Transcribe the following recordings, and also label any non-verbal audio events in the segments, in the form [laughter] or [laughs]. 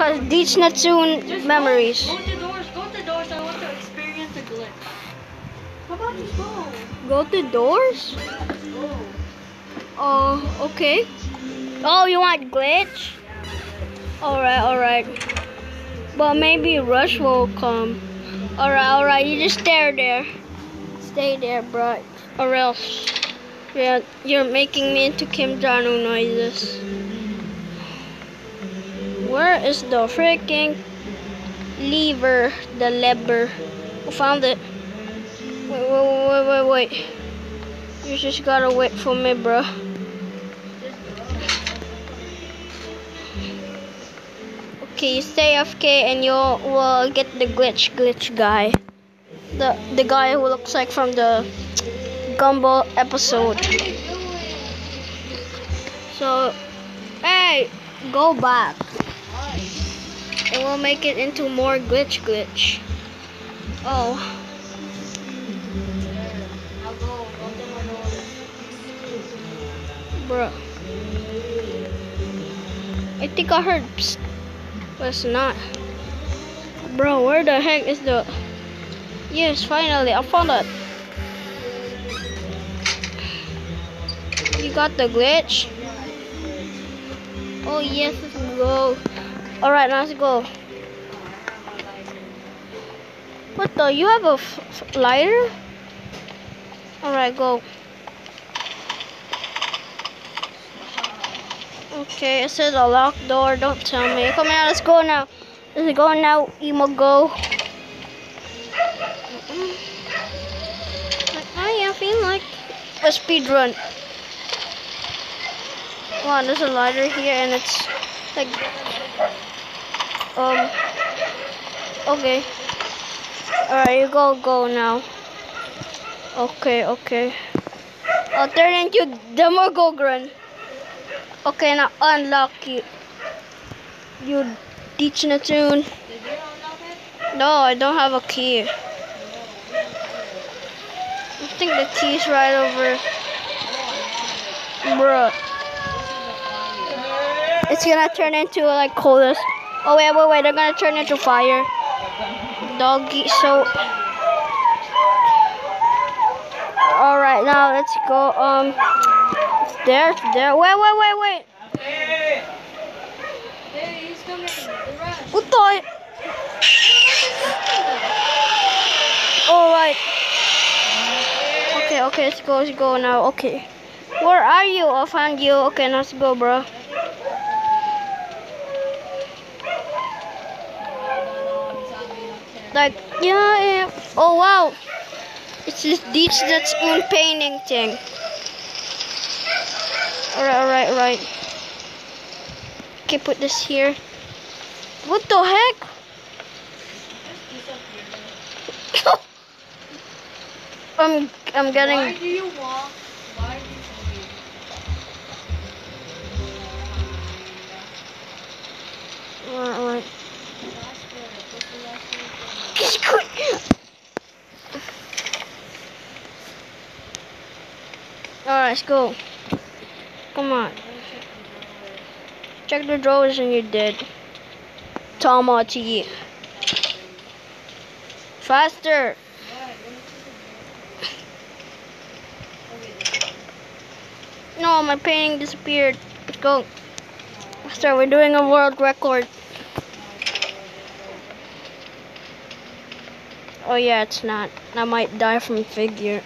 Cause Deech Natsun Just memories. Go, go to doors. Go to doors. I want to experience a glitch. How about just go? Go to doors? Go. Oh, okay. Oh, you want glitch? Alright, alright. But maybe Rush will come. Alright, alright. You just stay there. Stay there, bro. Or else. Yeah, you're making me into Kim Jong-un noises. Where is the freaking lever? The lever. Who found it? Wait, wait, wait, wait, wait. You just gotta wait for me, bro. Okay, you stay FK and you will get the glitch glitch guy. The the guy who looks like from the Gumball episode. So, hey, go back. And we'll make it into more glitch glitch. Oh, bro. I think I heard psst, but it's not. Bro, where the heck is the... Yes, finally, I found it. You got the glitch? Oh yes, let's go. Alright, now let's go. What the? You have a lighter? Alright, go. Okay, it says a locked door. Don't tell me. Come on, let's go now. Let's go now. Emo go. Mm-hmm. I am feeling like a speed run. Wow, there's a lighter here, and it's like um. Okay. Alright, you go go now. Okay, okay. I'll turn into Demogorgon. Okay, now unlock you. You teaching a tune. No, I don't have a key. I think the key's right over. Bruh. It's gonna turn into like colas. Oh wait, wait, wait! They're gonna turn into fire. Doggy. So. All right, now let's go. Um, there, there. Wait, wait, wait, wait. Hey, he's coming. The rest. What the? All right. Okay, okay, let's go, let's go now. Okay. Where are you? I found you. Okay, let's go, bro. Like, yeah, yeah. Oh, wow. It's this that's own painting thing. Alright, alright, alright. Okay, put this here. What the heck? [laughs] I'm I'm Why getting do you? Let's go. Come on. Check the drawers and you're dead. Tama T. Faster. No, my painting disappeared. Let's go. Faster, we're doing a world record. Oh yeah, it's not. I might die from figure.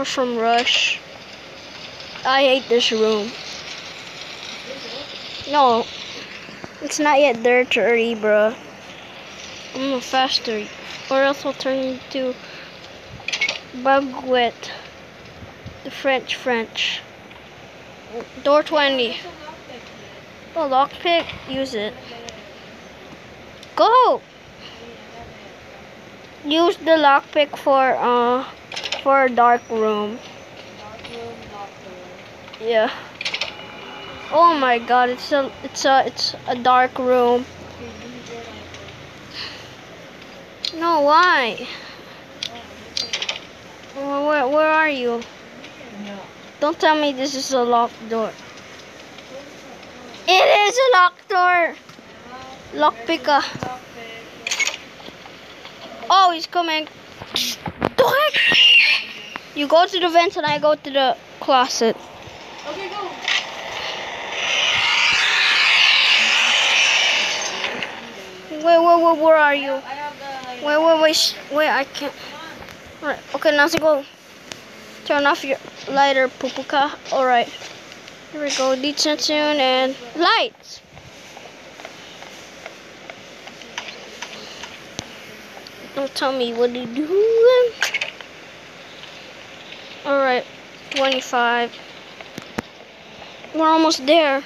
Or from rush. I hate this room. No, it's not yet there, dirty, bro. I'm gonna faster, or else I'll turn into bug Bugwit, the French French. Door 20. Oh, lockpick, use it. Go! Use the lockpick for, uh, for a dark room. Dark room, lock door. Yeah. Oh my god, it's a it's a it's a dark room. No, why? Where, where, are you? Don't tell me this is a locked door. It is a locked door. Lock picker. Oh, he's coming. The heck? You go to the vents and I go to the closet. Okay, go. Wait, wait, wait, where are you? I have the. Wait, wait, wait, wait, I can't. Alright, okay, now let's go. Turn off your lighter, Pupuka. Alright. Here we go, detention and lights. Tell me what to do. Alright, 25. We're almost there.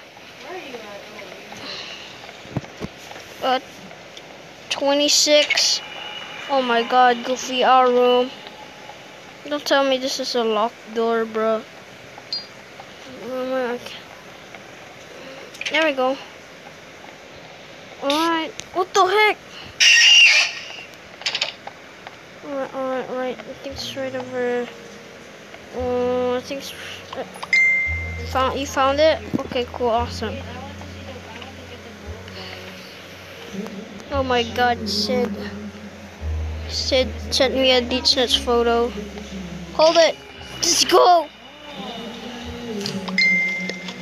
Uh, 26. Oh my god, Goofy, our room. Don't tell me this is a locked door, bro. There we go. Alright. What the heck? Alright, alright, alright. I think right over. Oh, I think. Uh, found, you found it? Okay, cool, awesome. Oh my god, Sid. Sid sent me a Deechnuts photo. Hold it. Let's go.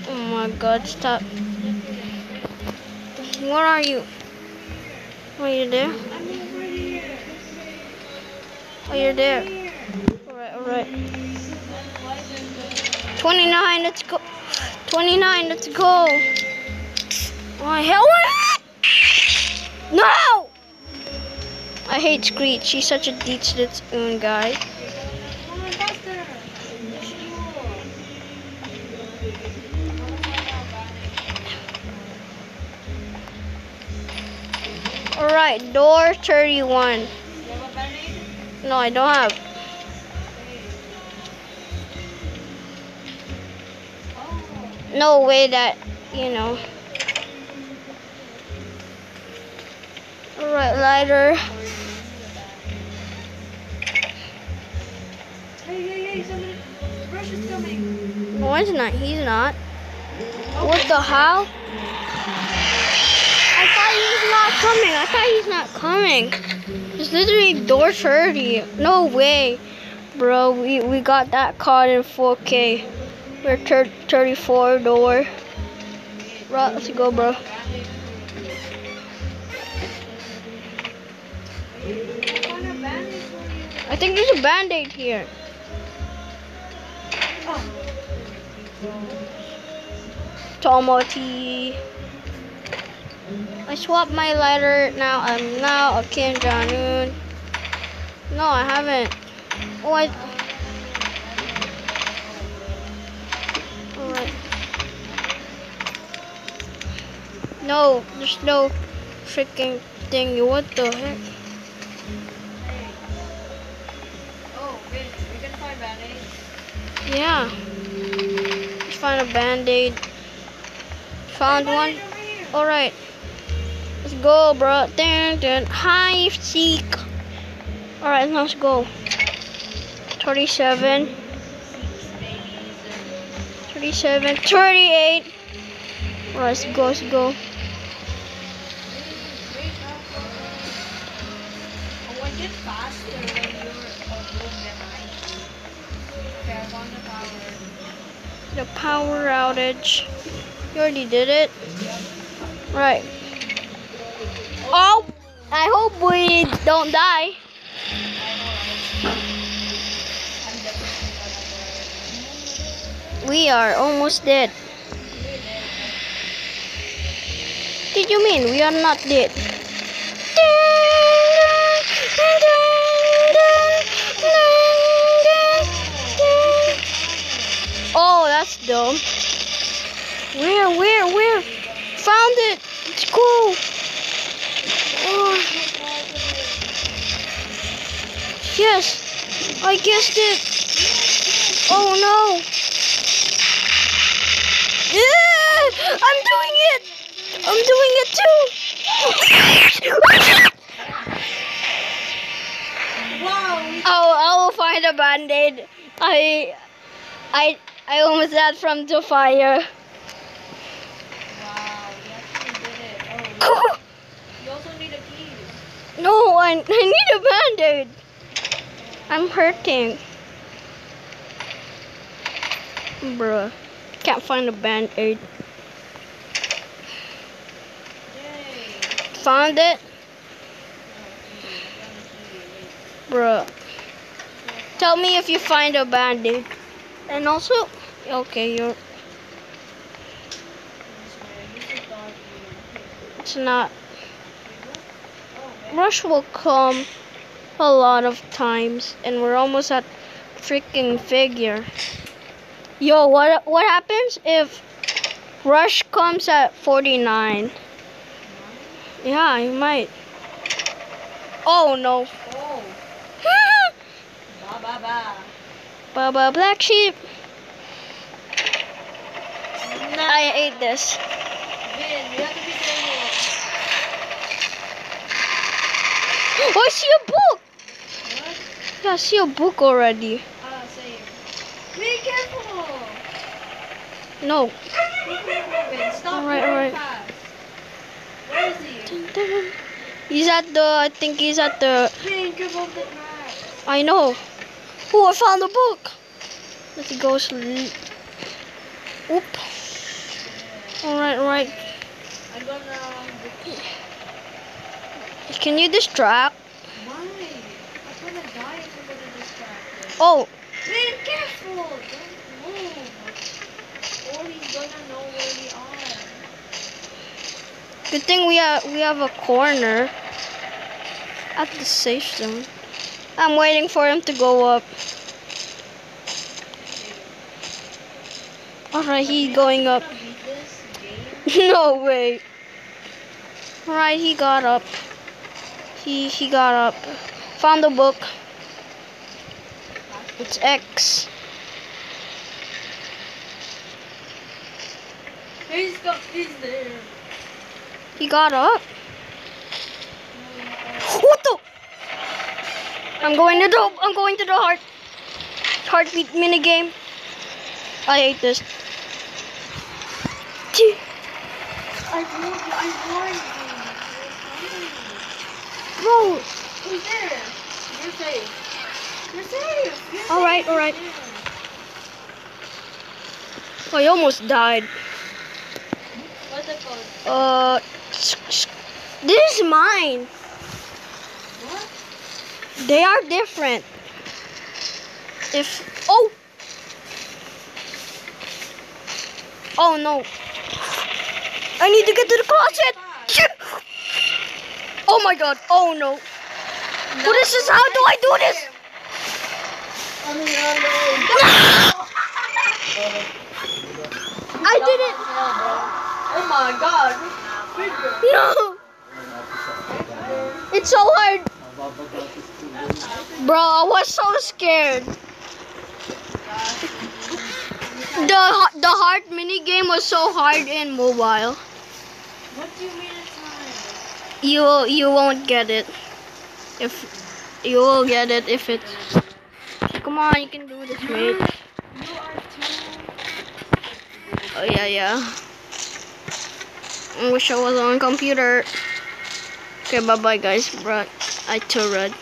Oh my god, stop. Where are you? What Are you there? Here. Oh, you're there. Alright, alright. 29, let's go. 29, let's go. My hell. No! I hate Screech. He's such a Deechnuts own guy. Alright, door 31. You have a band-aid? No, I don't have. No way that, you know. Alright, lighter. Hey, hey, hey, somebody. Brush is coming. Oh, no, he's not. He's not. What the hell? I thought he's not coming. I thought he's not coming. It's literally door 30. No way. Bro, we, we got that caught in 4K. We're thir- 34 door. Right, let's go, bro. I think there's a band-aid here. Oh. Tomati. I swapped my lighter. Now I'm now a Kim Jong Un. No, I haven't. Oh, I. No, there's no freaking thing. What the heck? Oh, Vince, we can find band-aids. Yeah. Let's find a band aid. Found one. Band-aid. Alright. Let's go, bro. Dun, dun. Hive seek. Alright, let's go. 37. 37. 38. Alright, let's go, let's go. Faster when you're a room behind. Okay, I found the power. The power outage. You already did it. Right. Oh! I hope we don't die. I'm definitely gonna We are almost dead. Did you mean we are not dead? Oh, that's dumb. Where, where, where? Found it. It's cool. Oh, yes, I guessed it. Oh no. Yeah, I'm doing it. I'm doing it too. find a band-aid. I, I, I almost died from the fire. Wow, you actually did it. Oh, you also need a key. No, I, I need a band-aid. I'm hurting. Bruh, can't find a band-aid. Found it? Bruh. Tell me if you find a band-aid. And also, okay, you're, it's not. Rush will come a lot of times, and we're almost at freaking figure. Yo, what what happens if Rush comes at 49? Yeah, he might. Oh no. Oh. Ba ba ba. Baba Black Sheep. Nah. I ate this. Vin, you have to be careful. Oh, I see a book. What? Yeah, I see a book already. Ah, same. Be careful. No. Alright, going alright. fast. Where is he? He's at the. I think he's at the. Give up the map. I know. Oh, I found the book. Let's go sleep. Oop. Alright, alright. I'm gonna. Can you distract? Why? I'm gonna die if I'm gonna distract. Oh, Be careful! Don't move. Or he's gonna know where we are. good thing we have we have a corner at the safe zone. I'm waiting for him to go up. Alright, he's going up. Gonna beat this [laughs] game? no way. Alright, he got up. He he got up. Found the book. It's X. He's got, he's there. He got up. What the? I'm going to the I'm going to the heart heartbeat mini game. I hate this. I. Bro, Who's there? You're safe. You're safe. You're All right, safe. all right. Yeah. I almost died. What's it called? Uh, this is mine. They are different. If oh oh no, I need to get to the closet. Oh my god! Oh no! What is this? How do I do this? I did it! Oh my god. No! It's so hard, bro. I was so scared. The the hard mini game was so hard in mobile. What do you mean it's hard? You you won't get it if you will get it if it's. Come on, you can do this, mate. You are too. Oh yeah, yeah. I wish I was on computer. Okay, bye bye guys. But I too read.